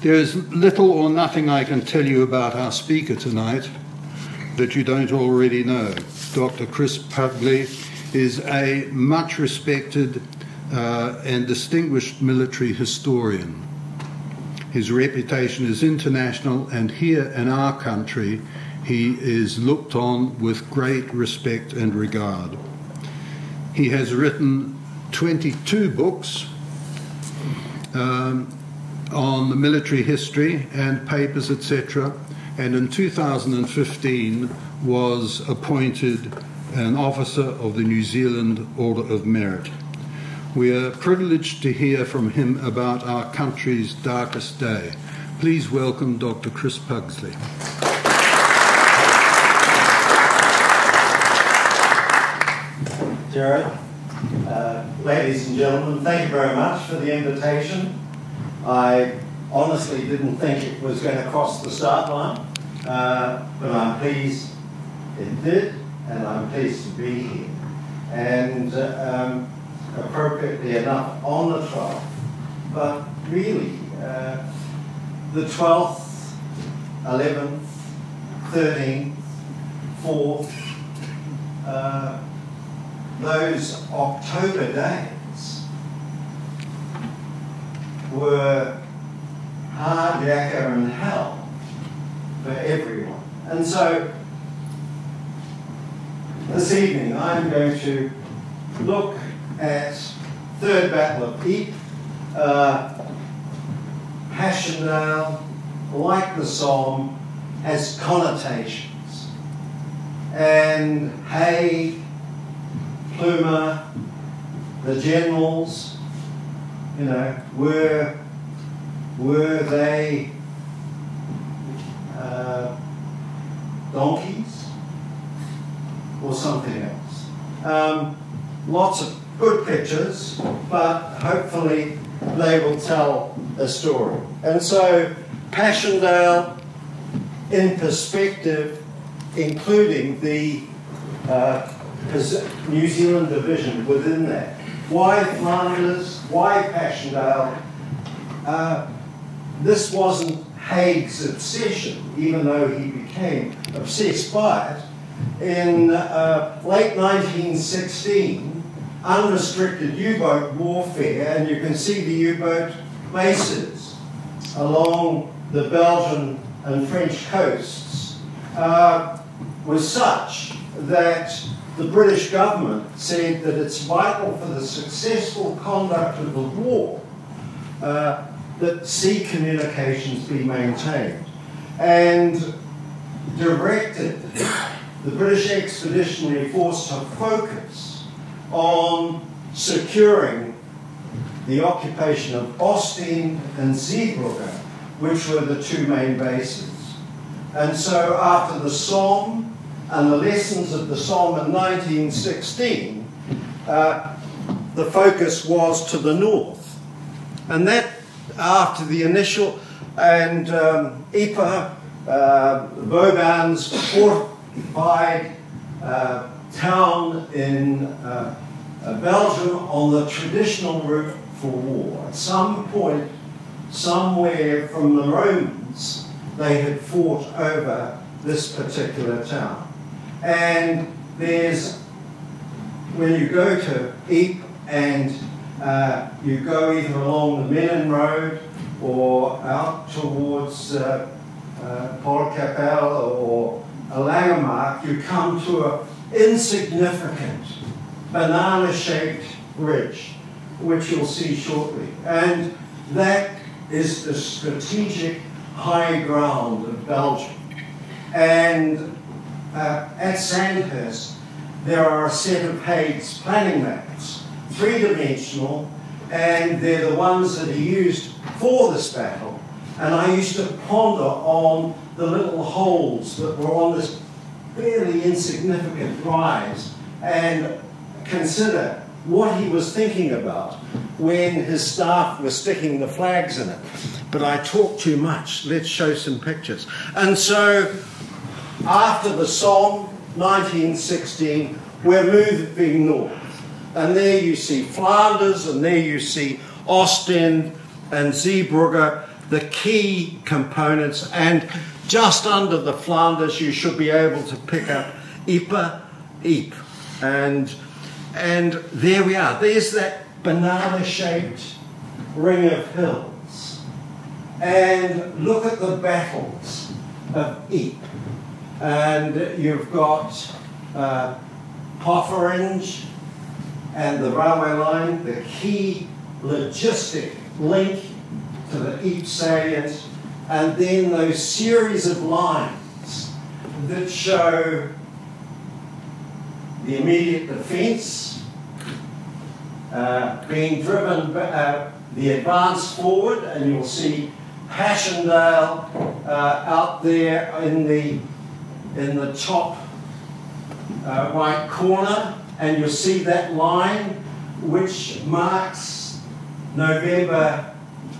There's little or nothing I can tell you about our speaker tonight that you don't already know. Dr. Chris Pugsley is a much respected uh, and distinguished military historian. His reputation is international, and here in our country, he is looked on with great respect and regard. He has written 22 books um, on the military history and papers, etc., and in 2015 was appointed an officer of the New Zealand Order of Merit. We are privileged to hear from him about our country's darkest day. Please welcome Dr. Chris Pugsley. Jared, uh, ladies and gentlemen, thank you very much for the invitation. I honestly didn't think it was going to cross the start line, uh, but I'm pleased it did, and I'm pleased to be here. And uh, um, appropriately enough, on the 12th, but really, uh, the 12th, 11th, 13th, 4th, uh, those October days were hard yakka and hell for everyone. And so this evening I'm going to look at Third Battle of Ypres, uh, Passchendaele, like the Somme, has connotations. And Haig, Plumer, the generals, you know, were were they uh, donkeys or something else? Um, lots of good pictures, but hopefully they will tell a story. And so, Passchendaele in perspective, including the uh, New Zealand division within that. Why Flanders? Why Passchendaele? Uh, this wasn't Haig's obsession, even though he became obsessed by it. In uh, late 1916, unrestricted U-boat warfare, and you can see the U-boat bases along the Belgian and French coasts, uh, was such that the British government said that it's vital for the successful conduct of the war uh, that sea communications be maintained and directed the British Expeditionary Force to focus on securing the occupation of Ostend and Zeebrugge, which were the two main bases. And so after the Somme and the lessons of the Somme in 1916, uh, the focus was to the north. And that after the initial, and um, Ypres, uh, fortified uh, town in uh, Belgium on the traditional route for war. At some point, somewhere from the Romans, they had fought over this particular town. And there's, when you go to Ypres and uh, you go either along the Menin Road or out towards uh, uh, Poelcapelle or Langemark, you come to an insignificant banana-shaped ridge, which you'll see shortly. And that is the strategic high ground of Belgium. And uh, at Sandhurst, there are a set of Haig's planning maps, three-dimensional, and they're the ones that are used for this battle. And I used to ponder on the little holes that were on this fairly insignificant rise and consider what he was thinking about when his staff were sticking the flags in it. But I talk too much. Let's show some pictures. And so after the Somme, 1916, we're moving north. And there you see Flanders, and there you see Ostend and Zeebrugge, the key components. And just under the Flanders, you should be able to pick up Ypres, Ypres. And, and there we are. There's that banana-shaped ring of hills. And look at the battles of Ypres. And you've got uh, and the railway line, the key logistic link to the Ypres salient, and then those series of lines that show the immediate defence uh, being driven, uh, the advance forward, and you'll see Passchendaele uh, out there in the in the top uh, right corner, and you'll see that line which marks November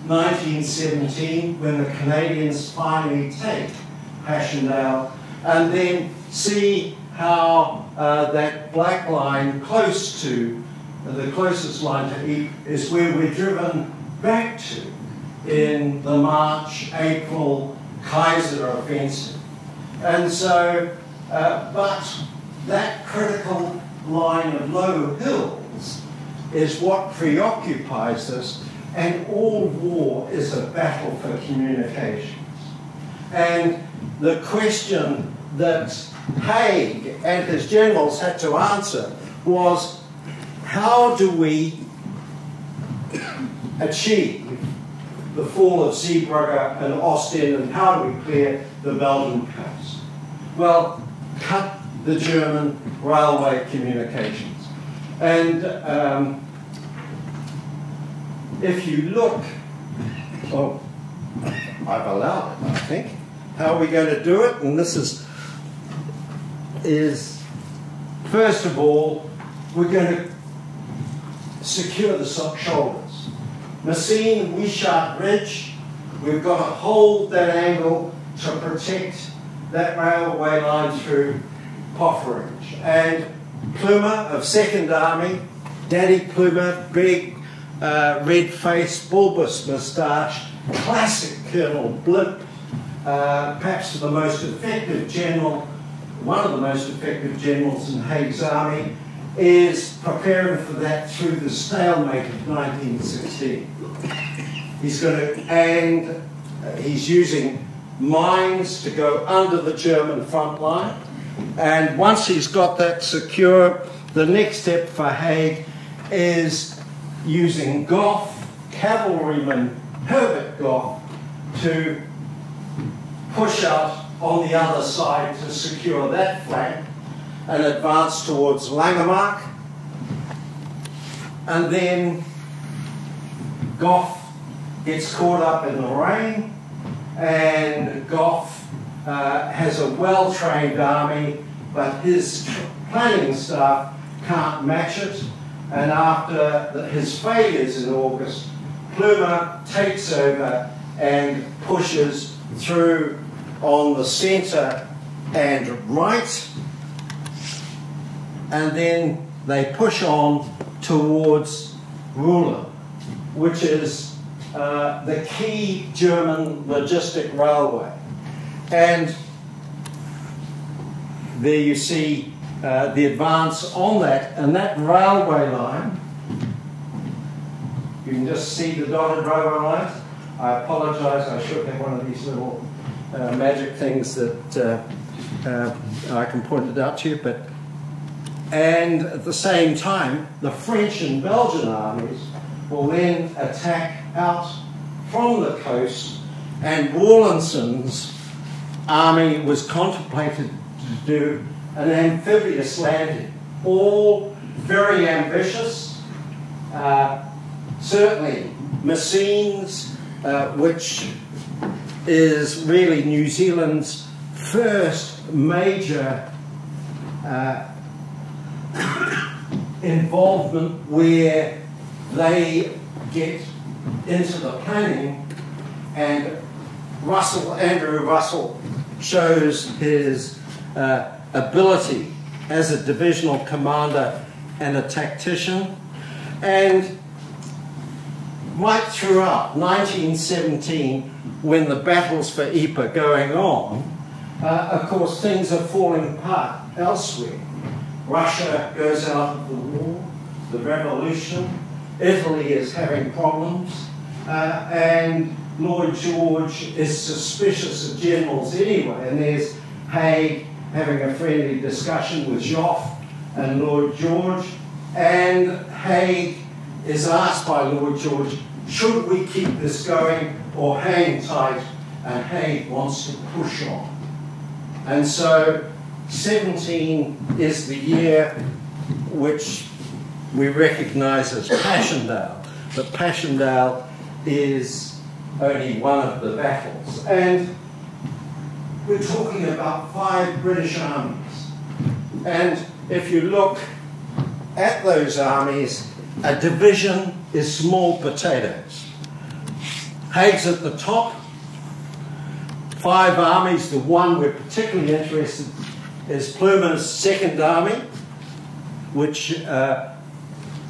1917 when the Canadians finally take Passchendaele, and then see how uh, that black line close to the closest line to Ypres is where we're driven back to in the March, April Kaiser offensive. And so, uh, but that critical line of low hills is what preoccupies us, and all war is a battle for communications. And the question that Haig and his generals had to answer was how do we achieve the fall of Zeebrugge and Ostend and how do we clear the Belgian coast? Well, cut the German railway communications. And um, if you look, oh, I've allowed it, I think. How are we going to do it? And this is, is first of all, we're going to secure the shoulders. Messines, Wytschaete Ridge, we've got to hold that angle to protect that railway line through Poperinge. And Plumer of Second Army, Daddy Plumer, big uh, red face, bulbous moustache, classic Colonel Blimp, uh, perhaps the most effective general, one of the most effective generals in Haig's army, is preparing for that through the stalemate of 1916. He's going to, and he's using mines to go under the German front line. And once he's got that secure, the next step for Haig is using Gough, cavalryman Herbert Gough, to push out on the other side to secure that flank and advance towards Langemarck. And then Gough gets caught up in the rain, and Gough uh, has a well-trained army, but his planning staff can't match it. And after the, his failures in August, Plumer takes over and pushes through on the centre and right, and then they push on towards Roulers, which is uh, the key German logistic railway. And there you see uh, the advance on that, and that railway line, you can just see the dotted railway lines. I apologise, I should have one of these little uh, magic things that uh, uh, I can point it out to you, but and at the same time, the French and Belgian armies will then attack out from the coast, and Rawlinson's army was contemplated to do an amphibious landing. All very ambitious. Uh, certainly, Messines, uh, which is really New Zealand's first major uh, involvement where they get into the planning and Russell, Andrew Russell, shows his uh, ability as a divisional commander and a tactician. And right throughout 1917, when the battles for Ypres are going on, uh, of course, things are falling apart elsewhere. Russia goes out of the war, the revolution, Italy is having problems, uh, and Lloyd George is suspicious of generals anyway, and there's Haig having a friendly discussion with Joffre and Lloyd George, and Haig is asked by Lloyd George, should we keep this going or hang tight? And Haig wants to push on. And so 17 is the year which we recognize as Passchendaele. But Passchendaele is only one of the battles. And we're talking about five British armies. And if you look at those armies, a division is small potatoes. Haig's at the top. Five armies, the one we're particularly interested in is Plumer's Second Army, which uh,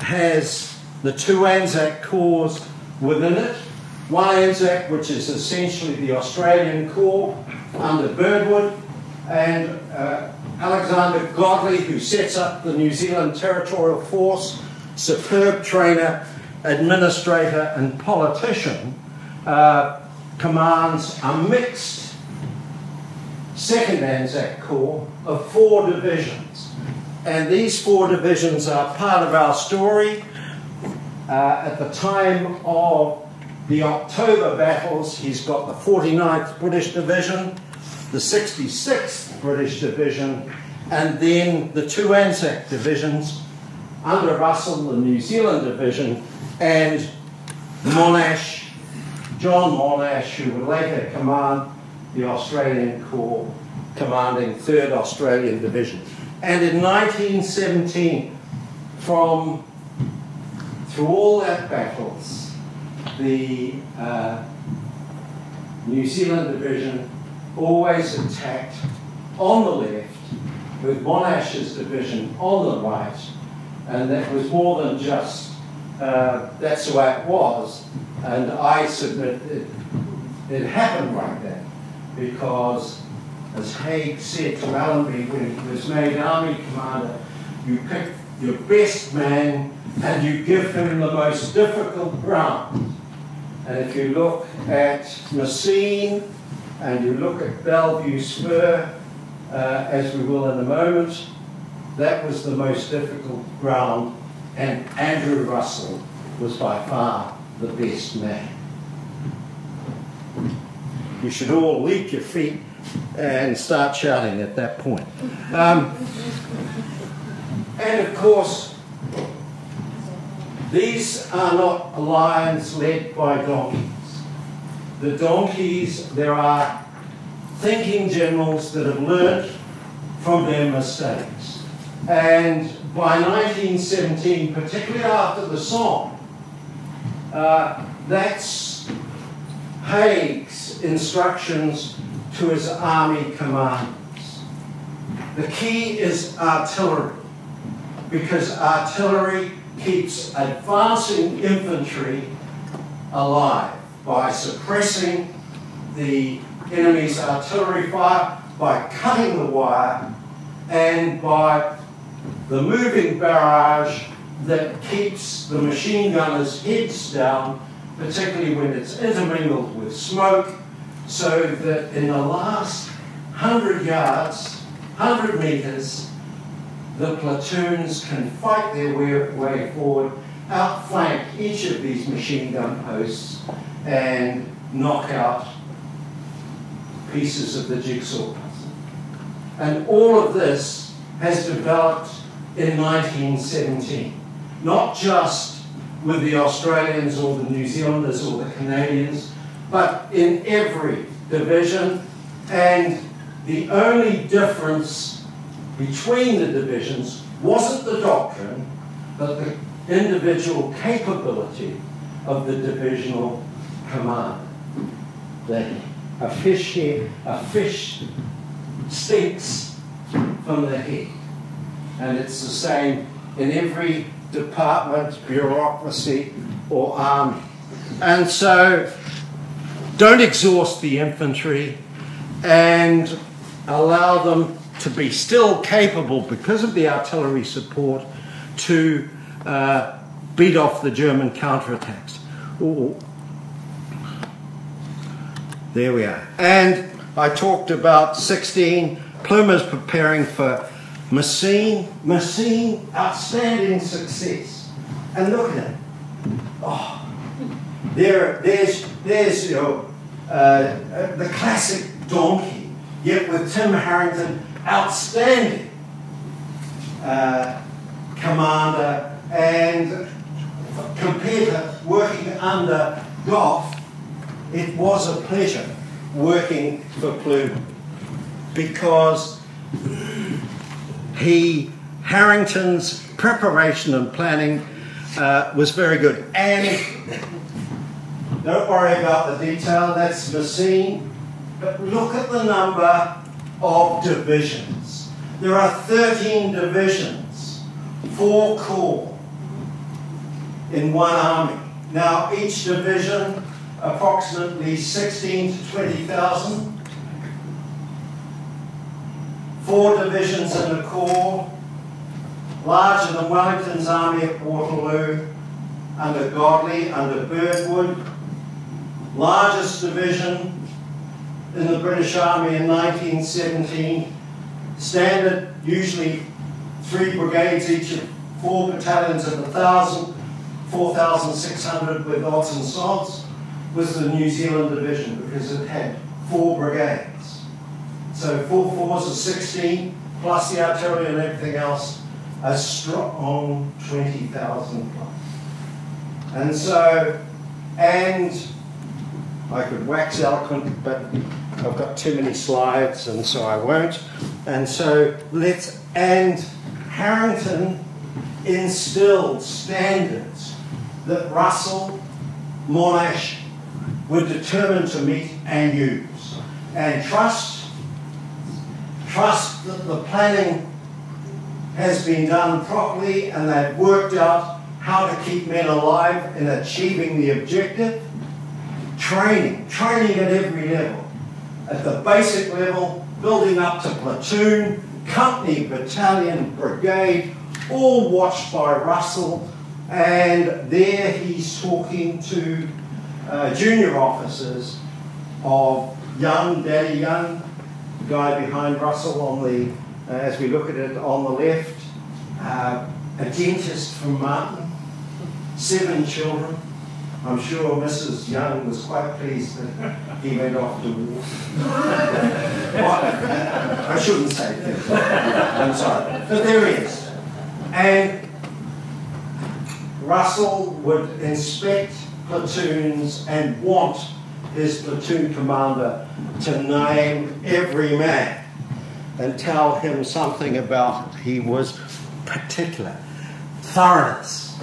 has the two Anzac Corps within it. One Anzac, which is essentially the Australian Corps under Birdwood, and uh, Alexander Godley, who sets up the New Zealand Territorial Force, superb trainer, administrator, and politician, uh, commands a mixed second Anzac Corps of four divisions. And these four divisions are part of our story. Uh, at the time of the October battles, he's got the 49th British Division, the 66th British Division, and then the two Anzac divisions under Russell, the New Zealand Division, and Monash, John Monash, who would later command the Australian Corps, commanding 3rd Australian Division. And in 1917, from through all that battles, the uh, New Zealand Division always attacked on the left with Monash's division on the right, and that was more than just uh, that's the way it was. And I submit it, it happened like that because, as Haig said to Allenby when he was made army commander, you pick your best man and you give him the most difficult ground. And if you look at Messines and you look at Bellevue Spur, uh, as we will in a moment, that was the most difficult ground, and Andrew Russell was by far the best man. You should all leap your feet and start shouting at that point. Um, and of course, these are not lions led by donkeys. The donkeys, there are thinking generals that have learnt from their mistakes. And by 1917, particularly after the Somme, uh, that's Haig's instructions to his army commanders. The key is artillery, because artillery keeps advancing infantry alive by suppressing the enemy's artillery fire, by cutting the wire, and by the moving barrage that keeps the machine gunners' heads down, particularly when it's intermingled with smoke, so that in the last 100 yards, 100 metres, the platoons can fight their way, way forward, outflank each of these machine gun posts, and knock out pieces of the jigsaw puzzle. And all of this has developed in 1917, not just with the Australians or the New Zealanders or the Canadians, but in every division. And the only difference between the divisions wasn't the doctrine, but the individual capability of the divisional commander. That a fish a fish stinks from the head. And it's the same in every department, bureaucracy, or army. And so don't exhaust the infantry and allow them to be still capable, because of the artillery support, to uh, beat off the German counterattacks. Ooh. There we are. And I talked about 16 Plumer's preparing for Messines. Messines, outstanding success. And look at it. Oh, there, there's, there's you know, uh, the classic donkey, yet with Tim Harington, outstanding uh, commander, and compared to working under Gough, it was a pleasure working for Plumer because he Harington's preparation and planning uh, was very good. And don't worry about the detail, that's the scene. But look at the number of divisions. There are 13 divisions, four corps in one army. Now, each division approximately 16 to 20,000. Four divisions in a corps, larger than Wellington's army at Waterloo, under Godley, under Birdwood. Largest division in the British Army in 1917. Standard, usually three brigades each of four battalions of 1,000, 4,600 with odds and sods was the New Zealand division because it had four brigades. So four fours of 16, plus the artillery and everything else, a strong 20,000 plus. And so, and I could wax eloquent, but I've got too many slides, and so I won't. And so let's, and Harington instilled standards that Russell, Monash, were determined to meet and use. And trust, trust that the planning has been done properly and they've worked out how to keep men alive in achieving the objective. Training, training at every level. At the basic level, building up to platoon, company, battalion, brigade, all watched by Russell. And there he's talking to uh, junior officers of Young, Daddy Young, guy behind Russell on the, uh, as we look at it on the left, uh, a dentist from Marton, seven children. I'm sure Mrs. Young was quite pleased that he went off to war. I shouldn't say that. I'm sorry. But there he is. And Russell would inspect platoons and want his platoon commander to name every man and tell him something about. He was particular. Thoroughness.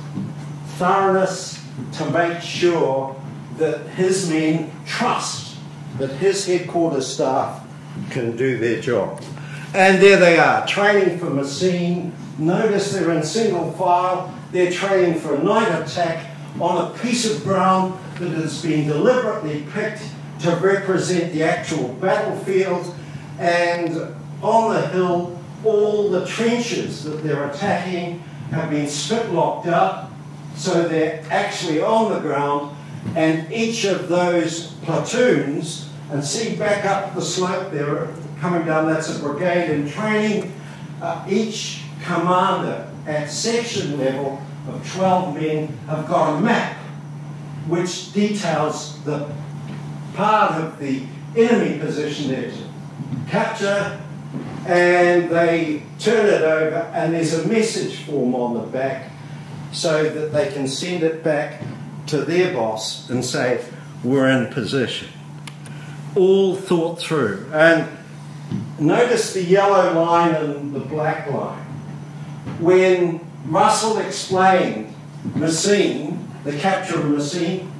Thoroughness to make sure that his men trust that his headquarters staff can do their job. And there they are, training for Messines. Notice they're in single file. They're training for a night attack on a piece of ground that has been deliberately picked to represent the actual battlefield. And on the hill, all the trenches that they're attacking have been spit locked up, so they're actually on the ground. And each of those platoons, and see back up the slope there, coming down, that's a brigade in training. Uh, each commander at section level of 12 men have got a map which details the part of the enemy position to capture and they turn it over and there's a message form on the back so that they can send it back to their boss and say we're in position all thought through and notice the yellow line and the black line when Russell explained Messines, the capture of Messines,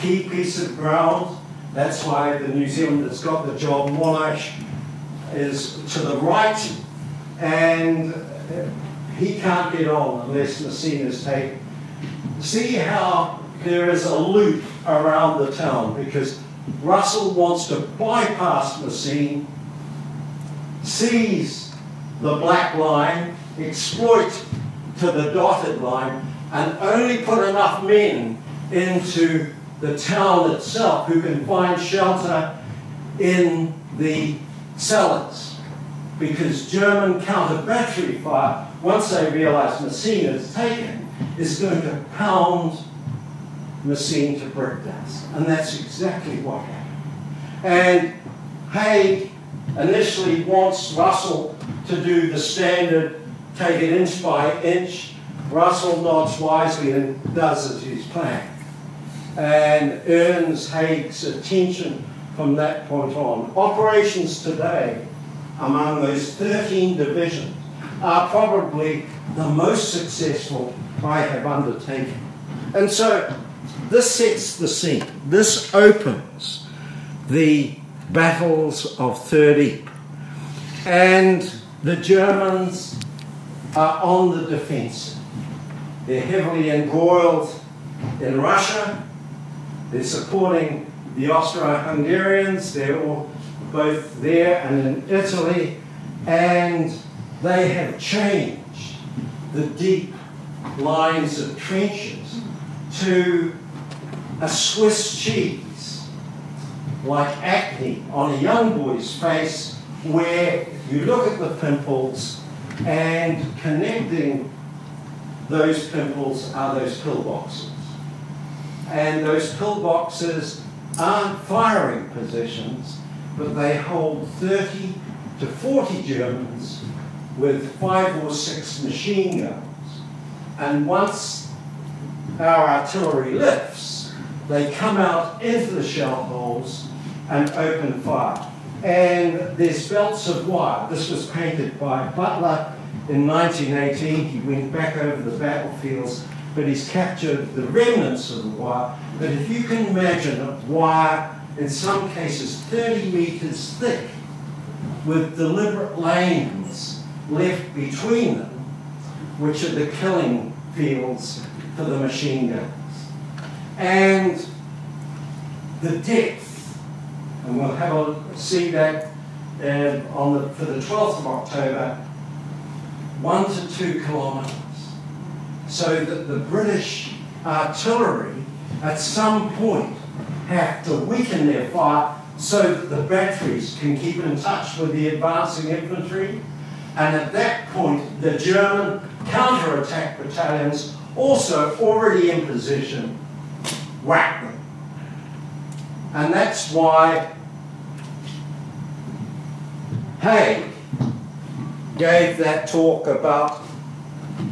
key piece of ground. That's why the New Zealanders got the job. Monash is to the right, and he can't get on unless Messines is taken. See how there is a loop around the town because Russell wants to bypass Messines, seize the black line, exploit to the dotted line, and only put enough men into the town itself who can find shelter in the cellars. Because German counter battery fire, once they realize Messines is taken, is going to pound Messines to brick dust. And that's exactly what happened. And Haig initially wants Russell to do the standard, take it inch by inch. Russell nods wisely and does as he's planned. And earns Haig's attention from that point on. Operations today among those 13 divisions are probably the most successful I have undertaken. And so this sets the scene. This opens the battles of Third Ypres. And the Germans are on the defense. They're heavily embroiled in Russia. They're supporting the Austro-Hungarians. They're all both there and in Italy. And they have changed the deep lines of trenches to a Swiss cheese, like acne on a young boy's face, where you look at the pimples and connecting those pimples are those pillboxes. And those pillboxes aren't firing positions, but they hold 30 to 40 Germans with five or six machine guns. And once our artillery lifts, they come out into the shell holes and open fire. And there's belts of wire. This was painted by Butler in 1918. He went back over the battlefields, but he's captured the remnants of the wire. But if you can imagine a wire, in some cases 30 meters thick, with deliberate lanes left between them, which are the killing fields for the machine guns. And the depth, and we'll have a see that uh, on the, for the 12th of October, one to two kilometres. So that the British artillery at some point have to weaken their fire so that the batteries can keep in touch with the advancing infantry. And at that point, the German counter-attack battalions, also already in position, whack them. And that's why Haig gave that talk about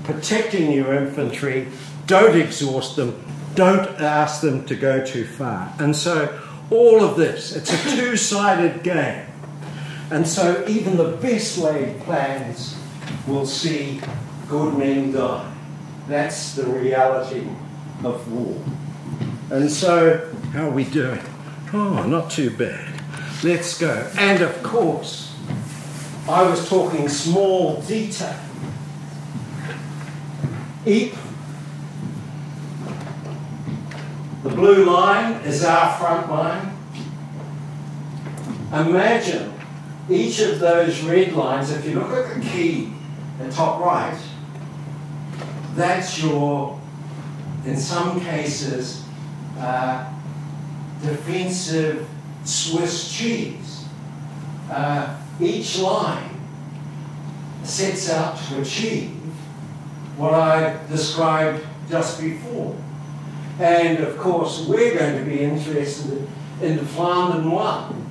protecting your infantry, don't exhaust them, don't ask them to go too far. And so all of this, it's a two-sided game. And so even the best laid plans will see good men die. That's the reality of war. And so, how are we doing? Oh, not too bad. Let's go. And of course, I was talking small detail. Ypres. The blue line is our front line. Imagine each of those red lines, if you look at the key at top right, that's your, in some cases, uh, defensive Swiss cheese. Uh, each line sets out to achieve what I described just before. And of course, we're going to be interested in the Flandern one,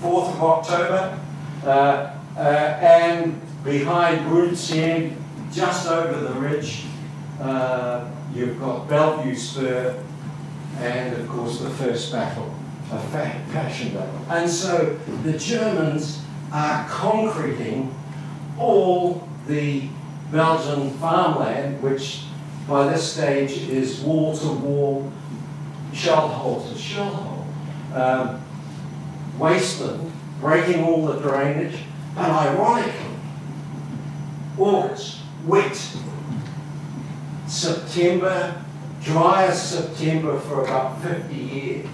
4th of October, uh, uh, and behind End, just over the ridge, uh, you've got Bellevue Spur, and of course the first battle, a Passion Battle. And so the Germans are concreting all the Belgian farmland, which by this stage is wall to wall, shell hole to shell hole. Um, wasteland, breaking all the drainage, and ironically, August, wet. September, driest September for about 50 years.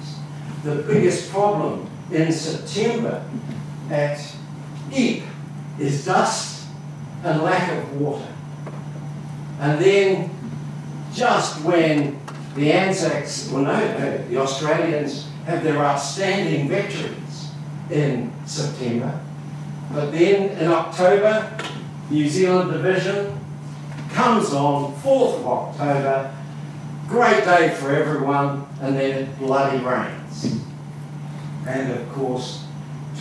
The biggest problem in September at Ypres is dust and lack of water. And then just when the Anzacs, well no, the Australians have their outstanding victories in September. But then in October, New Zealand Division comes on, 4th of October, great day for everyone, and then it bloody rains. And of course,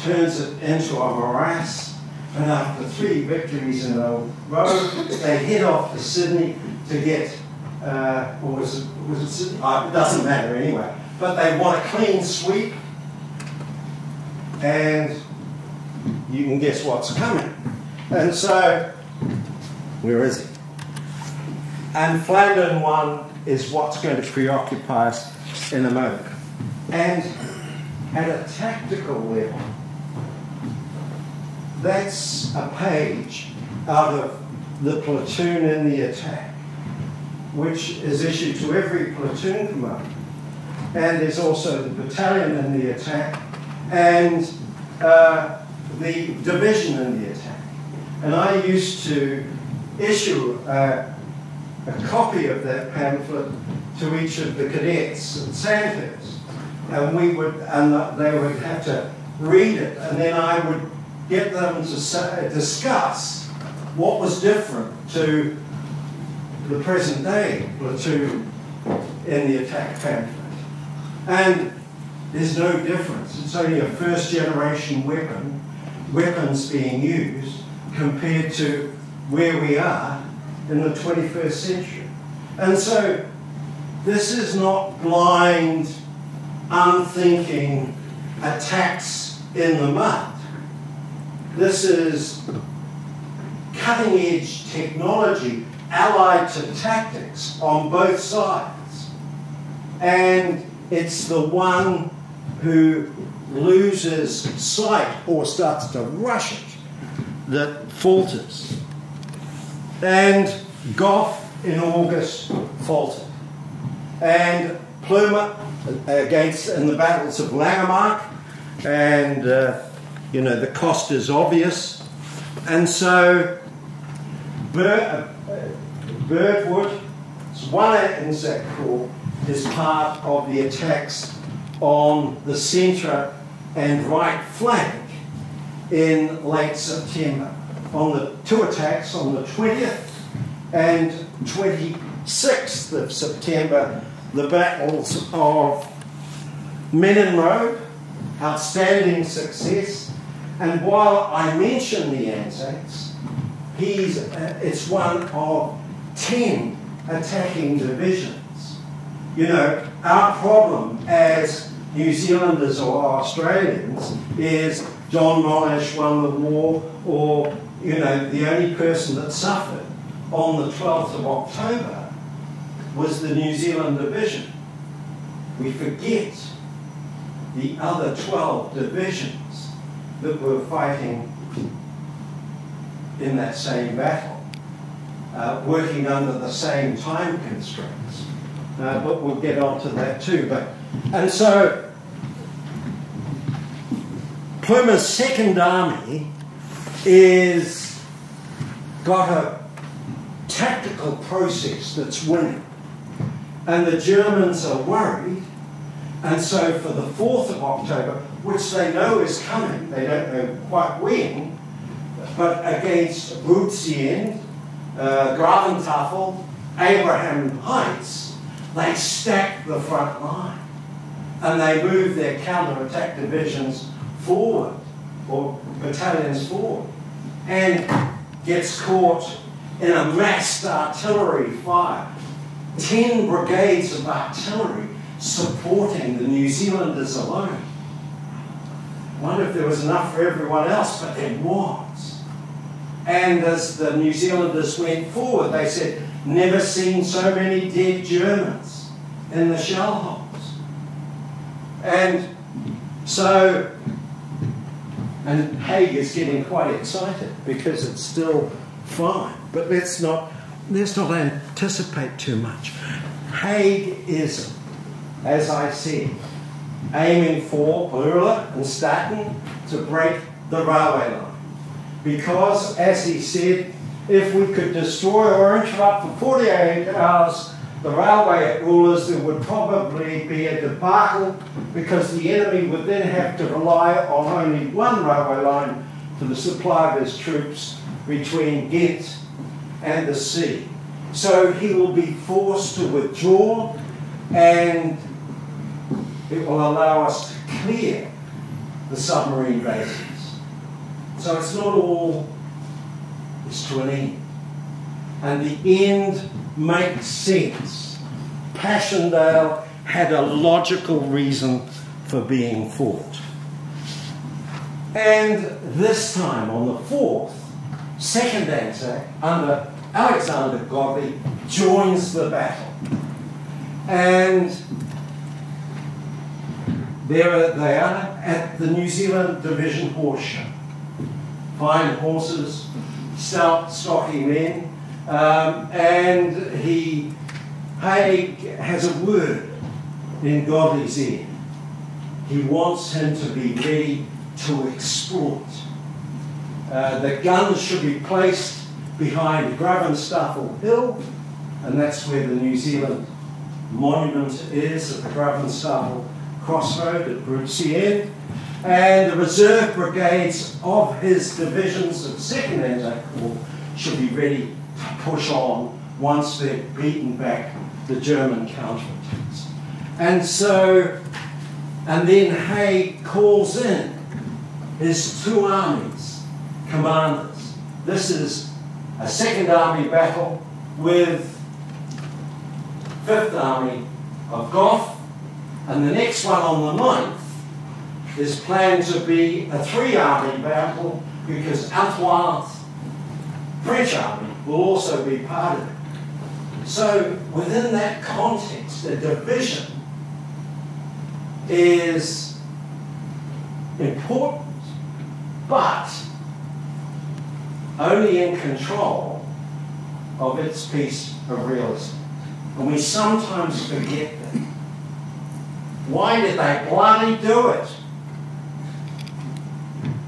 turns it into a morass. And after three victories in a row, they head off to Sydney to get, uh, or was it, was it Sydney? Oh, it doesn't matter anyway. But they want a clean sweep. And you can guess what's coming. And so, where is he? And Flandern 1 is what's going to preoccupy us in a moment. And at a tactical level, that's a page out of the platoon in the attack, which is issued to every platoon commander. And there's also the battalion in the attack and uh, the division in the attack. And I used to issue a copy of that pamphlet to each of the cadets at Sandhurst. And we would, and they would have to read it, and then I would get them to say, discuss what was different to the present day platoon in the attack pamphlet. And there's no difference. It's only a first generation weapon, weapons being used, compared to where we are in the 21st century. And so this is not blind, unthinking attacks in the mud. This is cutting edge technology allied to tactics on both sides. And it's the one who loses sight or starts to rush it that falters. And Gough in August faltered. And Plumer against in the battles of Langemarck, and uh, you know the cost is obvious. And so uh, Birdwood, one Anzac Corps, is part of the attacks on the centre and right flank in late September. On the two attacks on the 20th and 26th of September, the battles of Menin Road, outstanding success. And while I mention the Anzacs, he's, uh, it's one of 10 attacking divisions. You know, our problem as New Zealanders or Australians is John Monash won the war, or, you know, the only person that suffered on the 12th of October was the New Zealand division. We forget the other 12 divisions that were fighting in that same battle, uh, working under the same time constraints. Uh, but we'll get on to that too. But and so Plumer's second army is got a tactical process that's winning. And the Germans are worried. And so for the 4th of October, which they know is coming, they don't know quite when, but against Broodseinde, uh, Gravenstafel, Abraham Heights, they stack the front line. And they move their counter-attack divisions forward, or battalions forward, and gets caught in a massed artillery fire. Ten brigades of artillery supporting the New Zealanders alone. Wonder if there was enough for everyone else, but there was. And as the New Zealanders went forward, they said, never seen so many dead Germans in the shell holes. And so, and Haig is getting quite excited because it's still fine. But let's not let's not anticipate too much. Haig is, as I said, aiming for Parula and Staden to break the railway line. Because, as he said, if we could destroy or interrupt for 48 hours the railway Roulers, there would probably be a debacle because the enemy would then have to rely on only one railway line for the supply of his troops between Ghent and the sea. So he will be forced to withdraw and it will allow us to clear the submarine bases. So it's not all is to an end. And the end makes sense. Passchendaele had a logical reason for being fought. And this time, on the 4th, second Anzac, under Alexander Godley, joins the battle. And there they are at the New Zealand Division Horse Show. Fine horses, stout, stocky men, um, and he Haig has a word in Godley's ear. He wants him to be ready to exploit. Uh, the guns should be placed behind Gravenstafel Hill, and that's where the New Zealand monument is at the Gravenstafel crossroad at Broodseinde. And the reserve brigades of his divisions of 2nd Anzac Corps should be ready push on once they've beaten back the German counterattacks. And so, and then Haig calls in his two armies, commanders. This is a second army battle with Fifth Army of Gough, and the next one on the 9th is planned to be a three army battle because Anthoine's French army will also be part of it. So, within that context, the division is important, but only in control of its piece of real estate. And we sometimes forget that. Why did they bloody do it?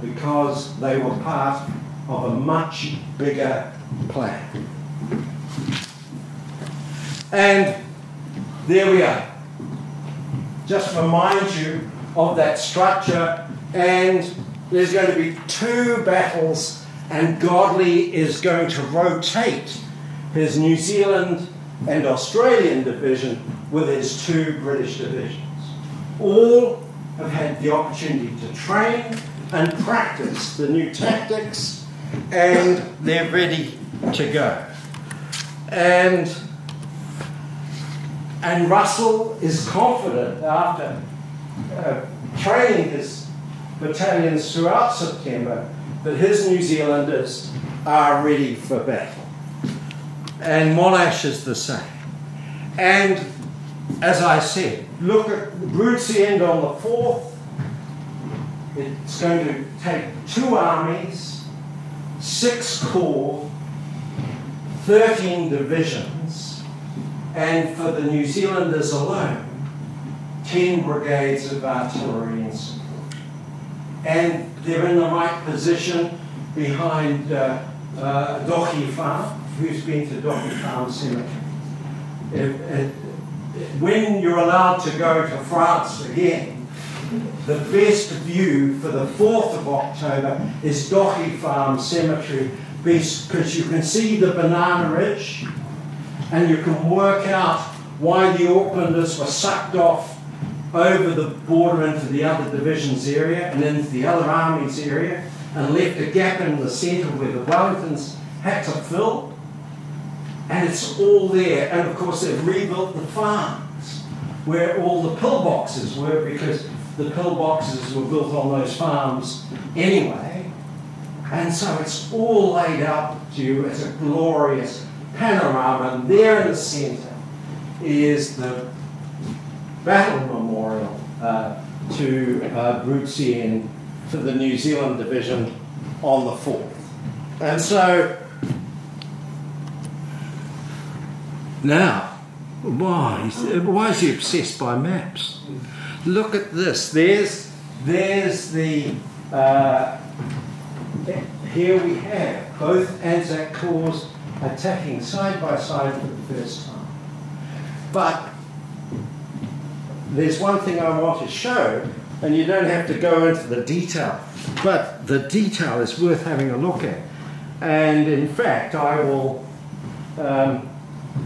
Because they were part of a much bigger plan. And there we are. Just remind you of that structure, and there's going to be two battles, and Godley is going to rotate his New Zealand and Australian division with his two British divisions. All have had the opportunity to train and practice the new tactics, and they're ready to go. And, and Russell is confident after uh, training his battalions throughout September that his New Zealanders are ready for battle. And Monash is the same. And as I said, look at End on the 4th. It's going to take two armies, six corps, 13 divisions, and for the New Zealanders alone, 10 brigades of artillery and support. And they're in the right position behind uh, uh, Dochy Farm who's been to Dochy Farm Cemetery. If, if, when you're allowed to go to France again, the best view for the 4th of October is Dochy Farm Cemetery because you can see the Banana Ridge and you can work out why the Aucklanders were sucked off over the border into the other divisions area and into the other army's area and left a gap in the centre where the Wellingtons had to fill. And it's all there. And of course, they've rebuilt the farms where all the pillboxes were because the pillboxes were built on those farms anyway. And so it's all laid out to you as a glorious panorama. And there in the centre is the battle memorial uh, to uh, Broodseinde for the New Zealand division on the 4th. And so now, why? Why is he obsessed by maps? Look at this. There's, there's the. Uh, here we have both Anzac Corps attacking side by side for the first time. But there's one thing I want to show, and you don't have to go into the detail, but the detail is worth having a look at. And in fact, I will um,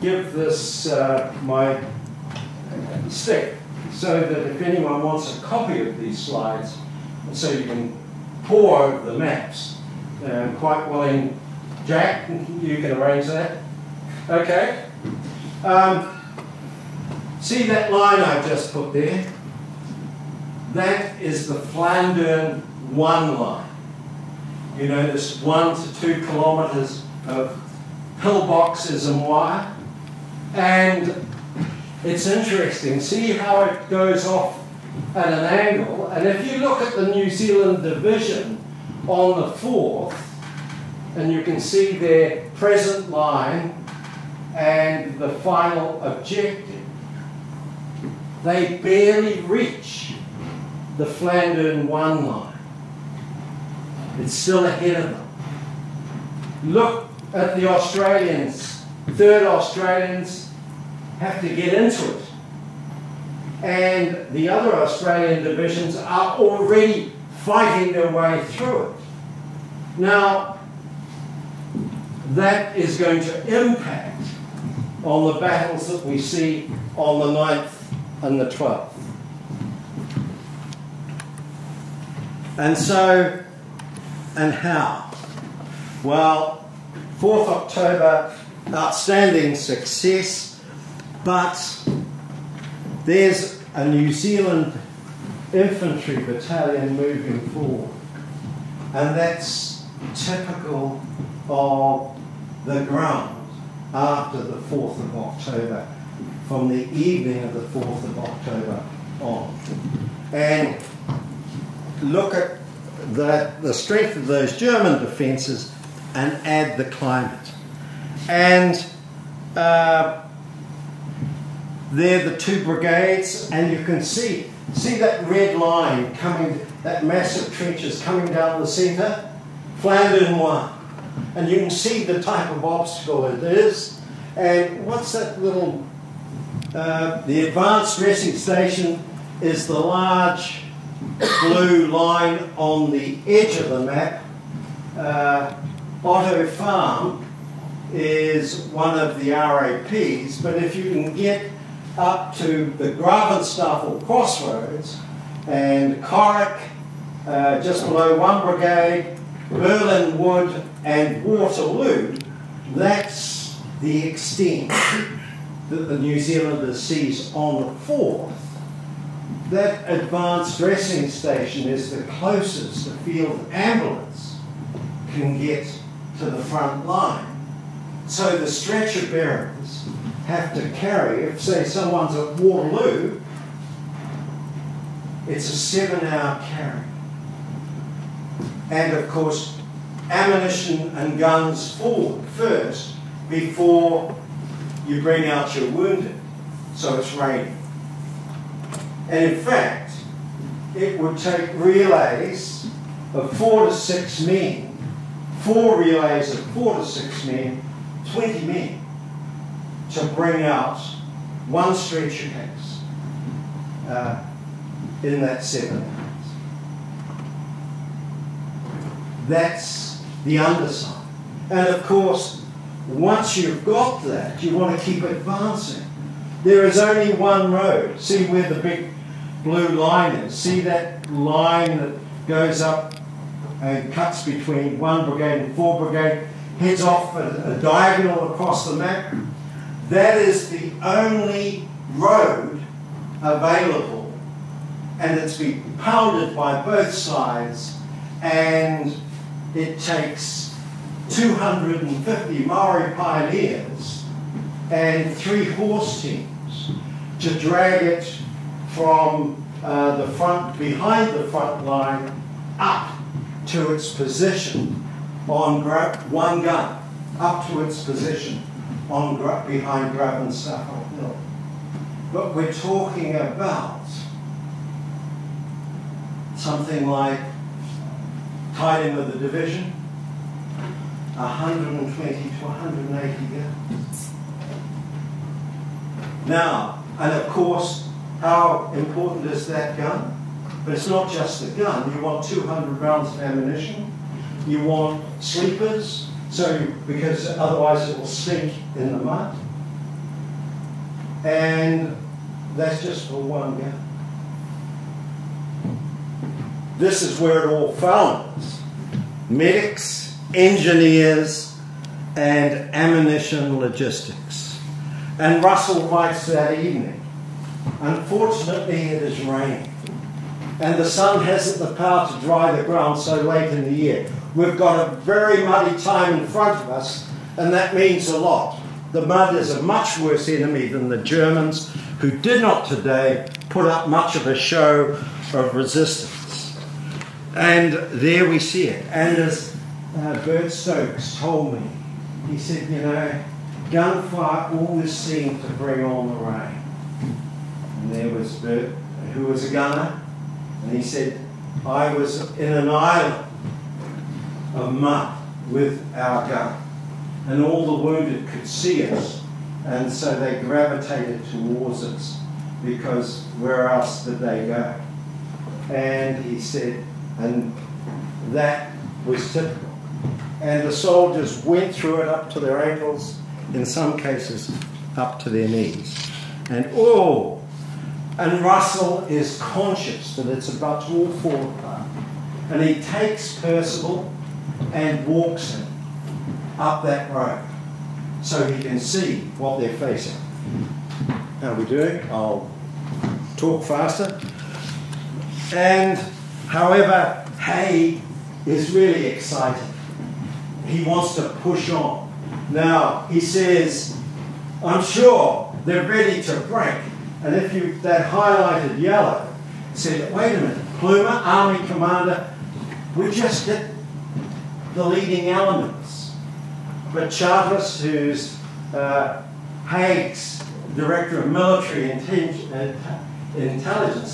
give this uh, my stick so that if anyone wants a copy of these slides, so you can pour the maps. I'm quite willing, Jack, you can arrange that. Okay. Um, see that line I've just put there? That is the Flandern 1 line. You notice one to two kilometres of pillboxes and wire. And it's interesting, see how it goes off at an angle. And if you look at the New Zealand division on the 4th, and you can see their present line and the final objective, they barely reach the Flandern 1 line. It's still ahead of them. Look at the Australians. Third Australians have to get into it. And the other Australian divisions are already fighting their way through it. Now, that is going to impact on the battles that we see on the 9th and the 12th. And so, and how? Well, 4th October, outstanding success, but there's a New Zealand infantry battalion moving forward. And that's typical of the ground after the 4th of October, from the evening of the 4th of October on. And look at the, the strength of those German defences and add the climate. And uh, they're the two brigades, and you can see, see that red line coming, that massive trenches coming down the centre? Flandern 1. And you can see the type of obstacle it is. And what's that little, uh, the advanced dressing station is the large blue line on the edge of the map. Uh, Otto Farm is one of the RAPs, but if you can get up to the Gravenstafel crossroads and Korek, uh, just below one brigade, Berlin Wood and Waterloo, that's the extent that the New Zealanders sees on the 4th that advanced dressing station is the closest the field ambulance can get to the front line. So the stretcher bearers have to carry, if say someone's at Waterloo, it's a seven hour carry. And of course, ammunition and guns forward first before you bring out your wounded. So it's raining. And in fact, it would take relays of four to six men, four relays of four to six men, 20 men, to bring out one stretcher case uh, in that seven hours. That's the underside. And of course, once you've got that, you want to keep advancing. There is only one road. See where the big blue line is. See that line that goes up and cuts between one brigade and four brigade, heads off a, a diagonal across the map? That is the only road available, and it's been pounded by both sides, and it takes 250 Maori pioneers and three horse teams to drag it from uh, the front, behind the front line, up to its position on one gun, up to its position on behind Gravenstafel Hill. but we're talking about something like tied in with the division, 120 to 180 guns. Now, and of course, how important is that gun? But it's not just the gun. You want 200 rounds of ammunition. You want sleepers, so because otherwise it will sink in the mud. And that's just for one gun. This is where it all founders. Medics, engineers, and ammunition logistics. And Russell writes that evening. Unfortunately, it is raining. And the sun hasn't the power to dry the ground so late in the year. We've got a very muddy time in front of us, and that means a lot. The mud is a much worse enemy than the Germans, who did not today put up much of a show of resistance. And there we see it. And as uh, Bert Stokes told me, he said, you know, gunfire always seemed to bring on the rain. And there was Bert, who was a gunner, and he said, I was in an island of mud with our gun, and all the wounded could see us, and so they gravitated towards us because where else did they go? And he said, and that was typical. And the soldiers went through it up to their ankles, in some cases up to their knees. And oh, and Russell is conscious that it's about to all fall apart. And he takes Percival and walks him up that road so he can see what they're facing. How are we doing? I'll talk faster. And however, Haig is really excited. He wants to push on. Now, he says, I'm sure they're ready to break. And if you, that highlighted yellow, said, wait a minute, Plumer, Army Commander, we just get the leading elements. But Charteris, who's uh, Haig's Director of Military Intelligence,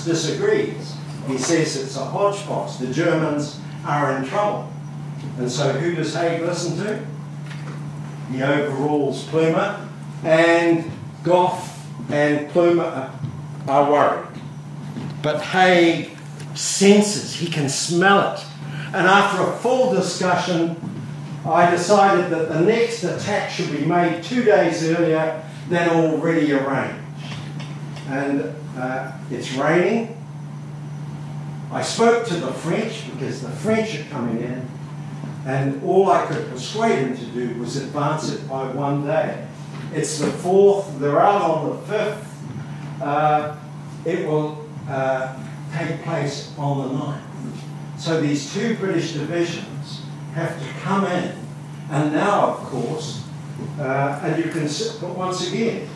disagrees. He says it's a hodgepodge. The Germans are in trouble. And so who does Haig listen to? He overrules Plumer, and Gough and Plumer are worried. But Haig senses, he can smell it. And after a full discussion, I decided that the next attack should be made two days earlier than already arranged. And uh, it's raining. I spoke to the French because the French are coming in, and all I could persuade him to do was advance it by one day. It's the fourth, they're out on the fifth. Uh, it will uh, take place on the ninth. So these two British divisions have to come in, and now, of course, uh, and you can but once again,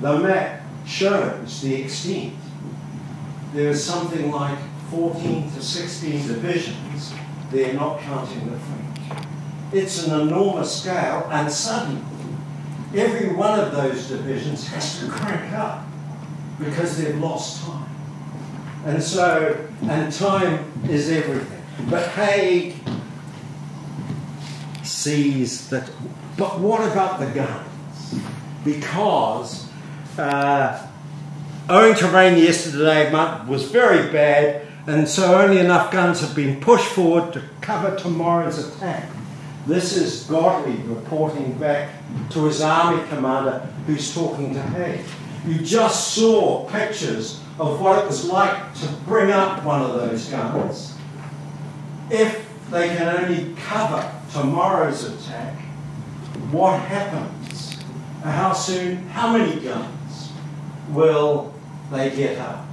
the map shows the extent. There is something like 14 to 16 divisions. They're not counting the French. It's an enormous scale, and suddenly, every one of those divisions has to crank up because they've lost time. And so, and time is everything. But Haig sees that, but what about the guns? Because uh, owing to rain yesterday, mud was very bad, and so only enough guns have been pushed forward to cover tomorrow's attack. This is Godley reporting back to his army commander who's talking to Haig. You just saw pictures of what it was like to bring up one of those guns. If they can only cover tomorrow's attack, what happens? How soon, how many guns will they get up?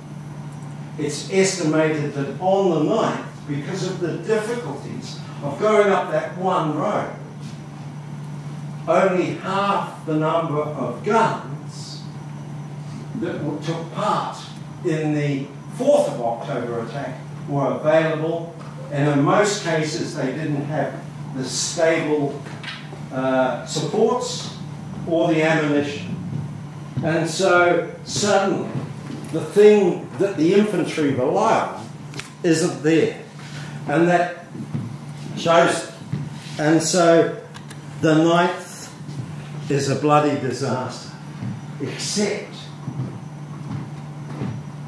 It's estimated that on the 9th, because of the difficulties of going up that one road, only half the number of guns that took part in the 4th of October attack were available, and in most cases they didn't have the stable uh, supports or the ammunition. And so suddenly, the thing that the infantry rely on isn't there. And that shows. And so the ninth is a bloody disaster. Except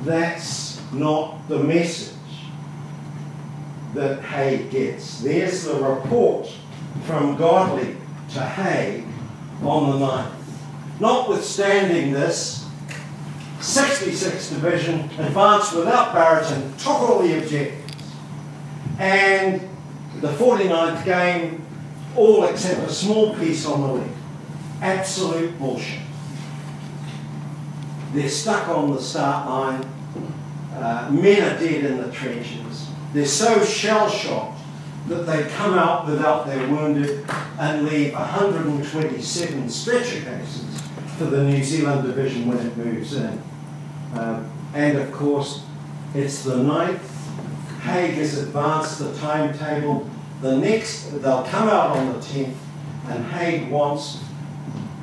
that's not the message that Haig gets. There's the report from Godley to Haig on the 9th. Notwithstanding this, 66th Division advanced without Barrington, took all the objectives, and the 49th game, all except a small piece on the left. Absolute bullshit. They're stuck on the start line. Uh, men are dead in the trenches. They're so shell shocked that they come out without their wounded and leave 127 stretcher cases for the New Zealand division when it moves in. Um, and of course, it's the 9th. Haig has advanced the timetable. The next, they'll come out on the 10th, and Haig wants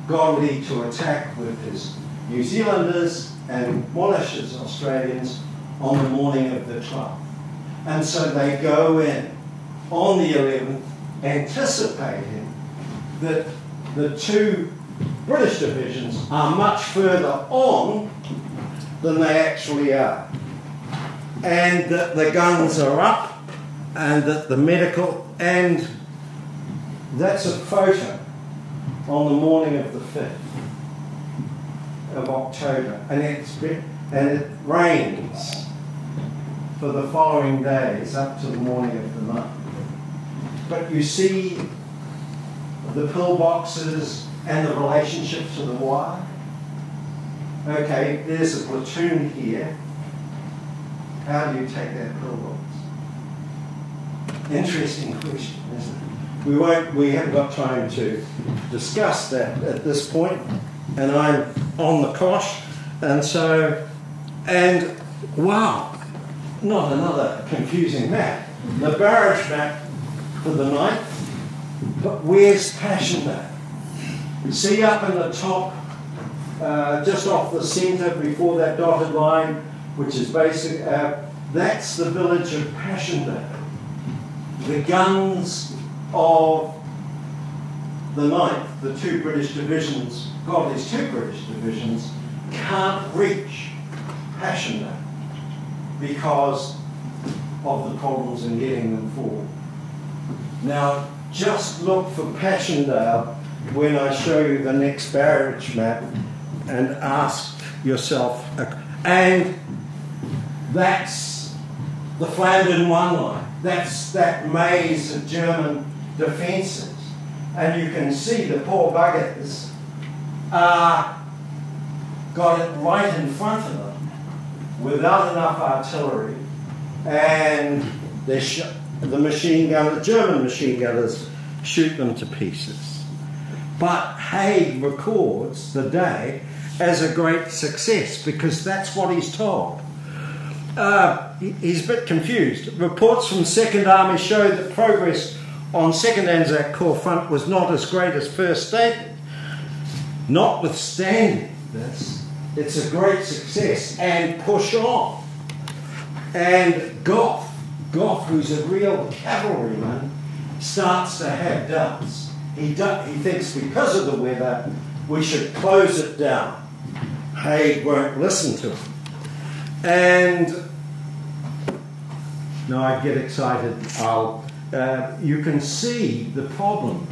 Godley to attack with his New Zealanders and Wallishes Australians on the morning of the 12th. And so they go in on the 11th, anticipating that the two British divisions are much further on than they actually are. And that the guns are up, and that the medical, and that's a photo on the morning of the 5th of October. And, it's, and it rains for the following days up to the morning of the month. But you see the pillboxes and the relationship to the wire. Okay, there's a platoon here. How do you take that pillbox? Interesting question, isn't it? We won't. We haven't got time to discuss that at this point, and I'm on the cosh, and so, and wow, not another confusing map. The barrage map for the night, but where's Passion Passchendaele? See up in the top, uh, just off the centre before that dotted line, which is basic, uh, that's the village of Passchendaele. The guns of the ninth, the two British divisions, God, these two British divisions, can't reach Passchendaele because of the problems in getting them forward. Now, just look for Passchendaele when I show you the next barrage map and ask yourself, and that's the Flandern one line. That's that maze of German defences. And you can see the poor buggers uh, got it right in front of them without enough artillery and they're the machine gun, the German machine gunners shoot them to pieces. But Haig records the day as a great success because that's what he's told. Uh, he's a bit confused. Reports from Second Army show that progress on Second Anzac Corps front was not as great as first stated. Notwithstanding this, it's a great success and push on. And Gough, Gough, who's a real cavalryman, starts to have doubts. He, do, he thinks because of the weather, we should close it down. Haig won't listen to him. And now I get excited. I'll, uh, you can see the problem.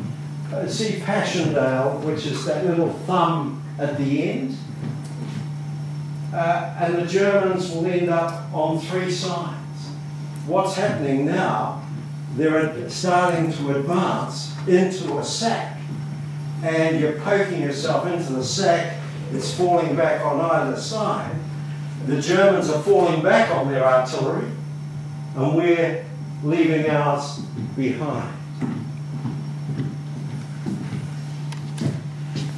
Uh, see Passchendaele, which is that little thumb at the end. Uh, and the Germans will end up on three sides what's happening now, they're starting to advance into a sack. And you're poking yourself into the sack, it's falling back on either side. The Germans are falling back on their artillery, and we're leaving ours behind.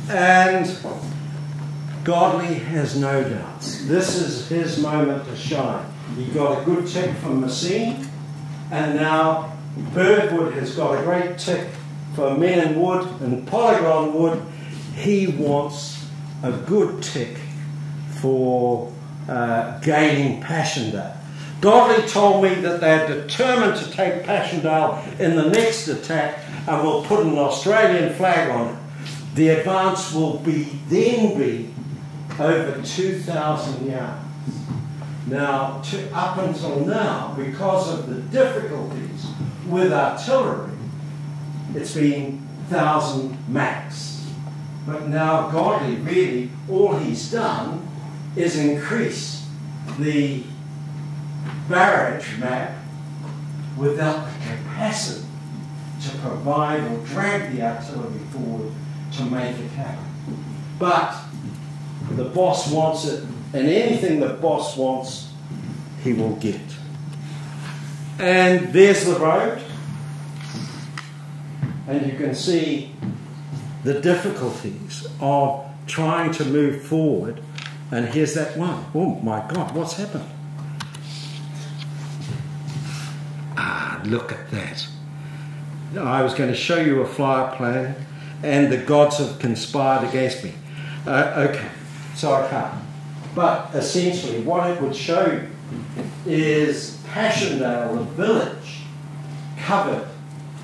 And Godley has no doubts. This is his moment to shine. He got a good tick from Messines, and now Birdwood has got a great tick for Menin Road and Polygon Wood. He wants a good tick for uh, gaining Passchendaele. Godley told me that they're determined to take Passchendaele in the next attack and will put an Australian flag on it. The advance will be then be over 2,000 yards. Now, to, up until now, because of the difficulties with artillery, it's been 1,000 max. But now Godley really, all he's done is increase the barrage map without the capacity to provide or drag the artillery forward to make it happen. But the boss wants it, and anything the boss wants, he will get. And there's the road. And you can see the difficulties of trying to move forward. And here's that one. Oh my God, what's happened? Ah, look at that. I was going to show you a flyer plan, and the gods have conspired against me. Uh, okay, so I can't. But essentially, what it would show is Passchendaele, the village, covered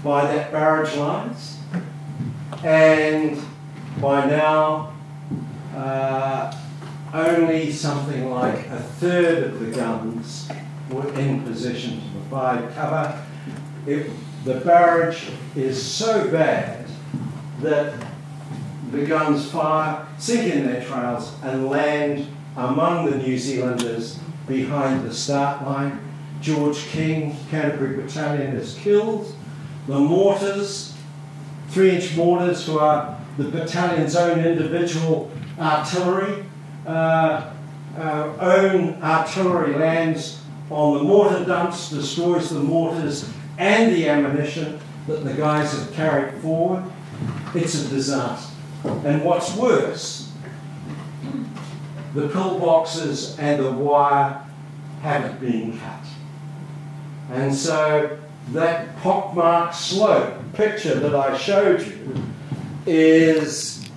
by that barrage lines, and by now, uh, only something like a third of the guns were in position to provide cover. It, the barrage is so bad that the guns fire, sink in their trails, and land among the New Zealanders behind the start line. George King, Canterbury Battalion, is killed. The mortars, three inch mortars, who are the battalion's own individual artillery, uh, uh, own artillery lands on the mortar dumps, destroys the mortars and the ammunition that the guys have carried forward. It's a disaster. And what's worse, the pillboxes and the wire haven't been cut. And so that pockmarked slope picture that I showed you is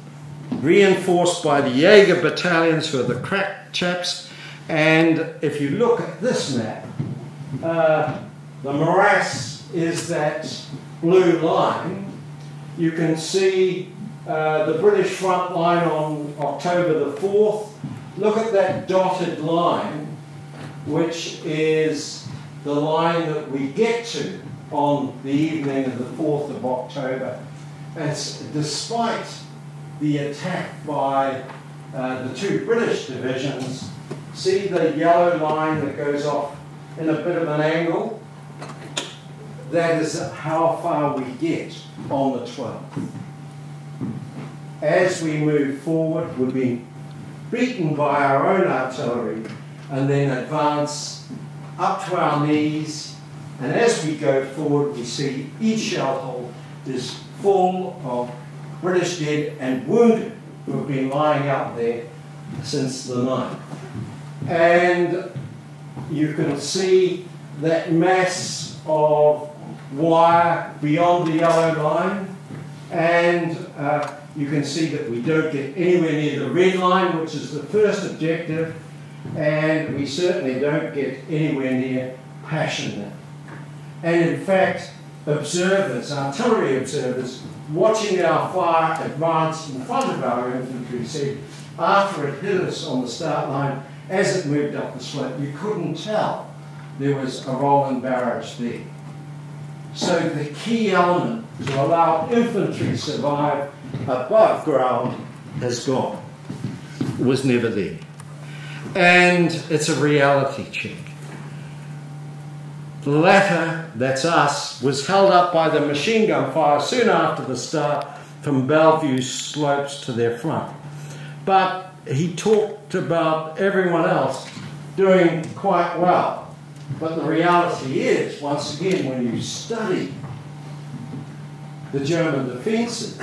reinforced by the Jaeger battalions who are the crack chaps. And if you look at this map, uh, the morass is that blue line. You can see uh, the British front line on October the 4th. Look at that dotted line, which is the line that we get to on the evening of the 4th of October. And despite the attack by uh, the two British divisions, see the yellow line that goes off in a bit of an angle? That is how far we get on the 12th. As we move forward, we've been beaten by our own artillery and then advance up to our knees. And as we go forward, we see each shell hole is full of British dead and wounded who have been lying out there since the night. And you can see that mass of wire beyond the yellow line, and uh, you can see that we don't get anywhere near the red line, which is the first objective, and we certainly don't get anywhere near Passchendaele. And in fact, observers, artillery observers, watching our fire advance in front of our infantry said, after it hit us on the start line, as it moved up the slope, you couldn't tell there was a rolling barrage there. So the key element to allow infantry survive above ground has gone. Was never there. And it's a reality check. The latter, that's us, was held up by the machine gun fire soon after the start from Bellevue slopes to their front. But he talked about everyone else doing quite well. But the reality is, once again, when you study the German defences,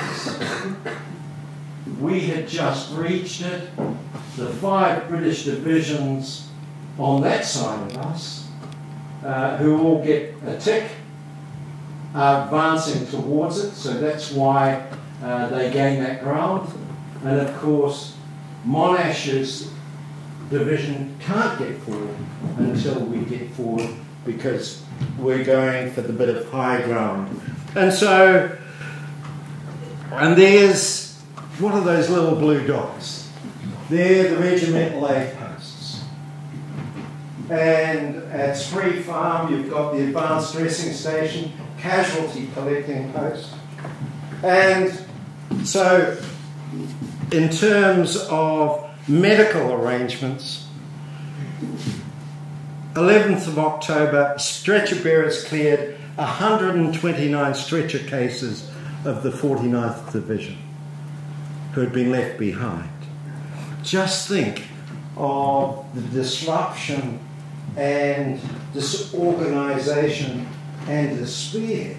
we had just reached it. The five British divisions on that side of us, uh, who all get a tick, are advancing towards it, so that's why uh, they gain that ground. And of course, Monash's division can't get forward until we get forward because we're going for the bit of high ground. And so, and there's, what are those little blue dots? They're the regimental aid posts. And at Spree Farm, you've got the advanced dressing station, casualty collecting post. And so, in terms of medical arrangements, 11th of October, stretcher bearers cleared 129 stretcher cases of the 49th Division who had been left behind. Just think of the disruption and disorganisation and despair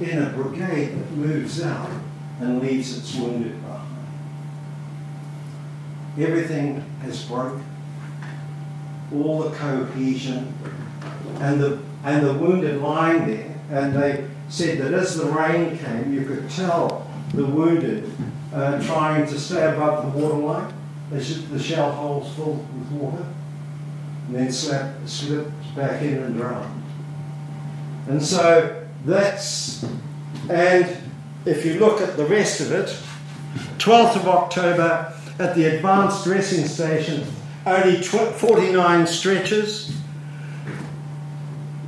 in a brigade that moves out and leaves its wounded behind. Everything has broken. All the cohesion and the and the wounded lying there. And they said that as the rain came, you could tell the wounded uh, trying to stay above the waterline. The shell holes full with water, and then slap, slipped back in and drowned. And so that's and if you look at the rest of it, 12th of October at the advanced dressing station, only 49 stretchers.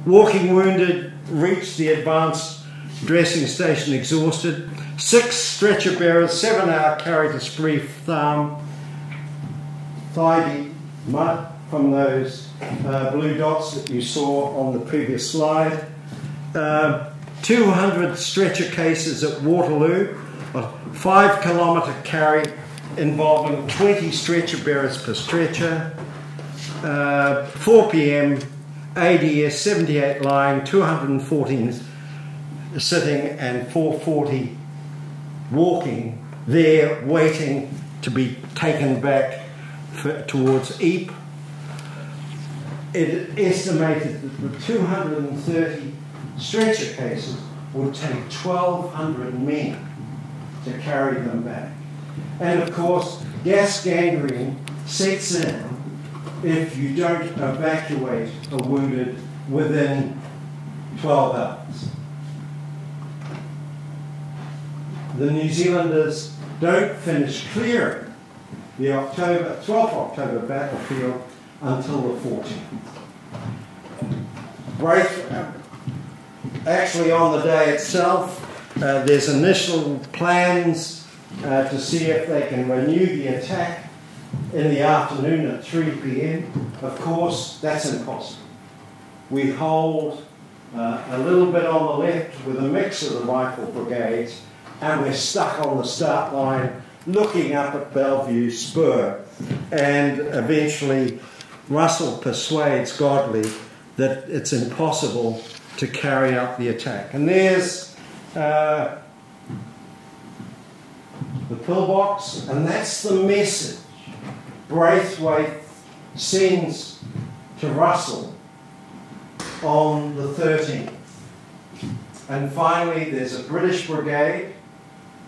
Walking wounded reached the advanced dressing station exhausted. Six stretcher bearers, seven hour carry to Spree Farm. Thigh mud from those uh, blue dots that you saw on the previous slide. Uh, 200 stretcher cases at Waterloo, a five kilometre carry involving 20 stretcher bearers per stretcher, uh, 4 pm, ADS 78 lying, 214 sitting, and 440 walking there, waiting to be taken back for, towards Ypres. It estimated that the 230 stretcher cases would take 1,200 men to carry them back. And of course, gas gangrene sets in if you don't evacuate a wounded within 12 hours. The New Zealanders don't finish clearing the October, 12th October battlefield until the 14th. Braithwaite, actually on the day itself, uh, there's initial plans uh, to see if they can renew the attack in the afternoon at 3 p.m. Of course, that's impossible. We hold uh, a little bit on the left with a mix of the rifle brigades, and we're stuck on the start line looking up at Bellevue Spur. And eventually, Russell persuades Godley that it's impossible to carry out the attack. And there's uh, the pillbox, and that's the message Braithwaite sends to Russell on the 13th. And finally, there's a British brigade,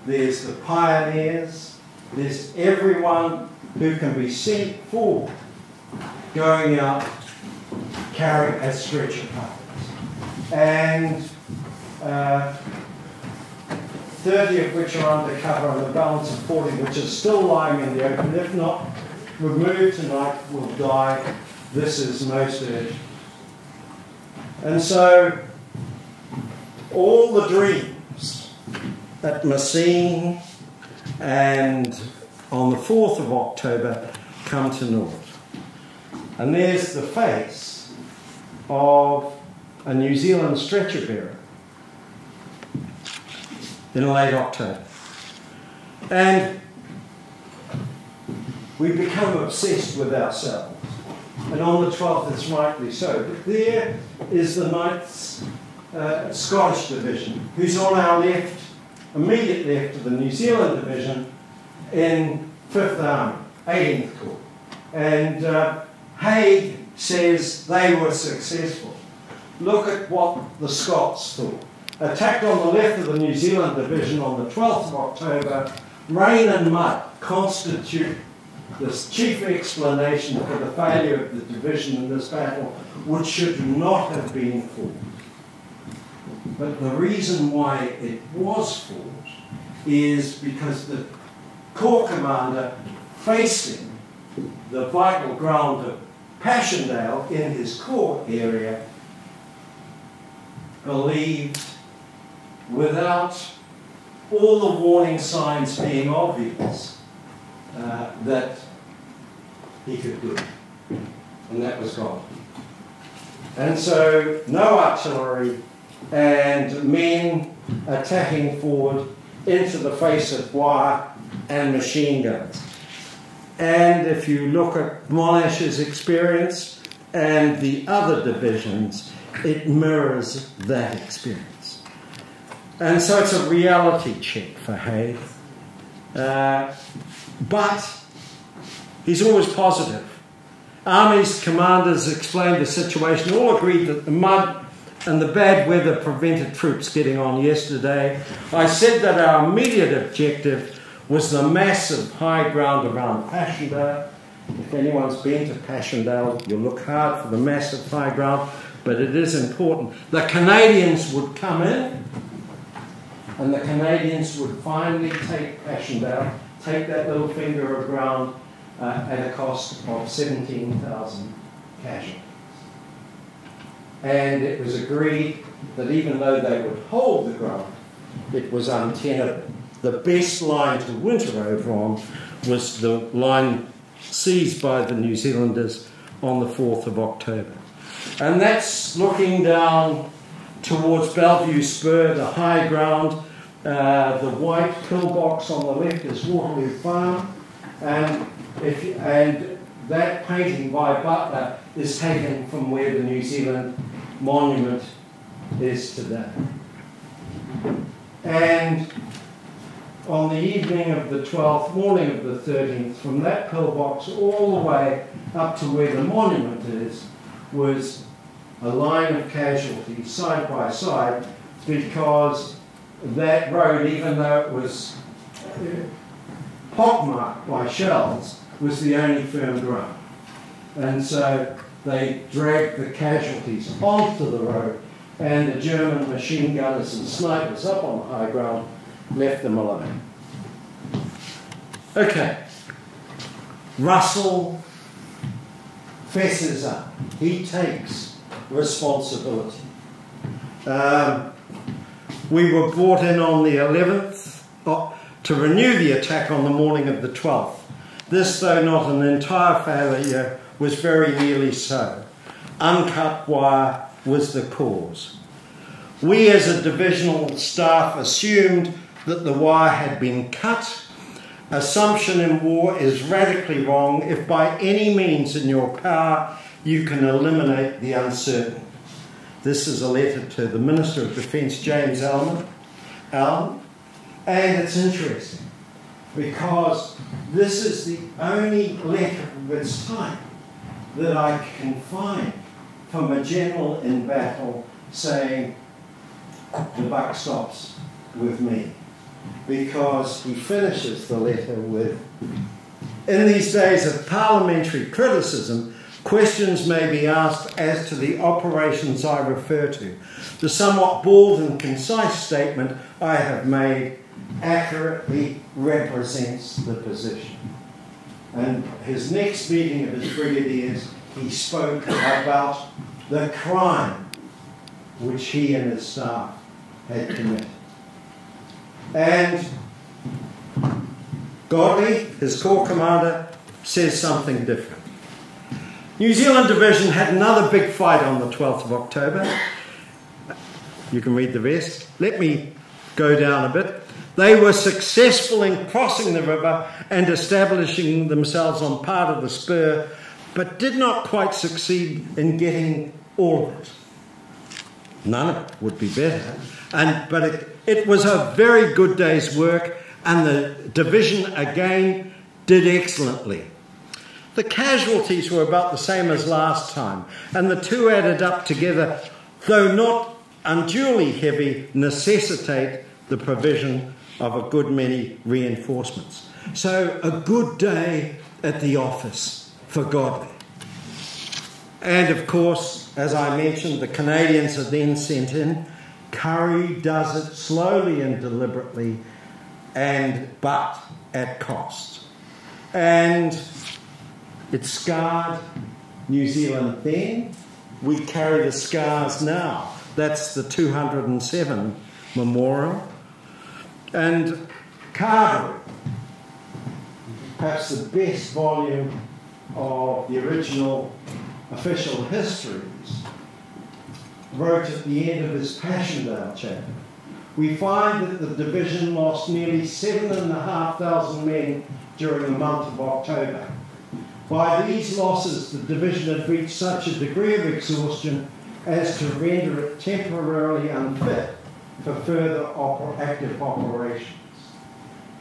there's the pioneers, there's everyone who can be sent forward going out carrying a stretcher cards. And uh, 30 of which are under cover and the balance of 40 which are still lying in the open. If not removed tonight, we'll die. This is most urgent. And so, all the dreams at Messines and on the 4th of October come to naught. And there's the face of a New Zealand stretcher bearer in late October. And we become obsessed with ourselves. And on the 12th, it's rightly so. But there is the 9th uh, Scottish Division, who's on our left, immediate left of the New Zealand Division in 5th Army, 18th Corps. And uh, Haig says they were successful. Look at what the Scots thought attacked on the left of the New Zealand division on the 12th of October, rain and mud constitute the chief explanation for the failure of the division in this battle, which should not have been fought. But the reason why it was fought is because the Corps commander facing the vital ground of Passchendaele in his Corps area believed without all the warning signs being obvious uh, that he could do. And that was gone. And so, no artillery and men attacking forward into the face of wire and machine guns. And if you look at Monash's experience and the other divisions, it mirrors that experience. And so it's a reality check for Haig. Uh, but he's always positive. Army's commanders explained the situation, all agreed that the mud and the bad weather prevented troops getting on yesterday. I said that our immediate objective was the massive high ground around Passchendaele. If anyone's been to Passchendaele, you'll look hard for the massive high ground, but it is important. The Canadians would come in, and the Canadians would finally take Passchendaele, take that little finger of ground uh, at a cost of 17,000 casualties. And it was agreed that even though they would hold the ground, it was untenable. The best line to winter over on was the line seized by the New Zealanders on the 4th of October. And that's looking down towards Bellevue Spur, the high ground. Uh, the white pillbox on the left is Waterloo Farm. And, if, and that painting by Butler is taken from where the New Zealand monument is today. And on the evening of the 12th, morning of the 13th, from that pillbox all the way up to where the monument is, was a line of casualties side by side because that road, even though it was pockmarked by shells, was the only firm ground. And so they dragged the casualties onto the road, and the German machine gunners and snipers up on the high ground left them alone. Okay. Russell fesses up. He takes responsibility. Um, we were brought in on the 11th oh, uh, to renew the attack on the morning of the 12th. This, though not an entire failure, was very nearly so. Uncut wire was the cause. We, as a divisional staff, assumed that the wire had been cut. Assumption in war is radically wrong if by any means in your power you can eliminate the uncertain. This is a letter to the Minister of Defence, James Allen. And it's interesting because this is the only letter of its type that I can find from a general in battle saying, the buck stops with me. Because he finishes the letter with, in these days of parliamentary criticism, questions may be asked as to the operations I refer to. The somewhat bald and concise statement I have made accurately represents the position. And his next meeting of his brigadiers, he spoke about the crime which he and his staff had committed. And Godley, his corps commander, says something different. New Zealand Division had another big fight on the 12th of October. You can read the rest. Let me go down a bit. They were successful in crossing the river and establishing themselves on part of the spur, but did not quite succeed in getting all of it. None of it would be better. And, but it, it was a very good day's work, and the division again did excellently. The casualties were about the same as last time, and the two added up together, though not unduly heavy, necessitate the provision of a good many reinforcements. So, a good day at the office for Godley. And of course, as I mentioned, the Canadians are then sent in. Currie does it slowly and deliberately, and but at cost. And it scarred New Zealand then. We carry the scars now. That's the 207 memorial. And Carbery, perhaps the best volume of the original official histories, wrote at the end of his Passchendaele chapter, we find that the division lost nearly 7,500 men during the month of October. By these losses, the division had reached such a degree of exhaustion as to render it temporarily unfit for further oper- active operations.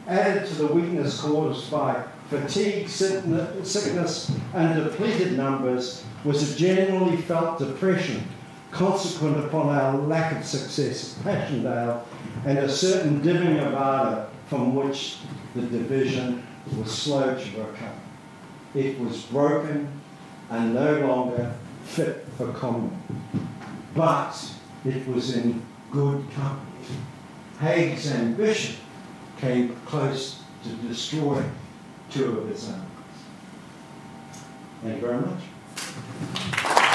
Added to the weakness caused by fatigue, sickness, and depleted numbers was a generally felt depression consequent upon our lack of success at Passchendaele and a certain dimming of ardour from which the division was slow to recover. It was broken and no longer fit for combat. But it was in good company. Haig's ambition came close to destroying two of his armies. Thank you very much.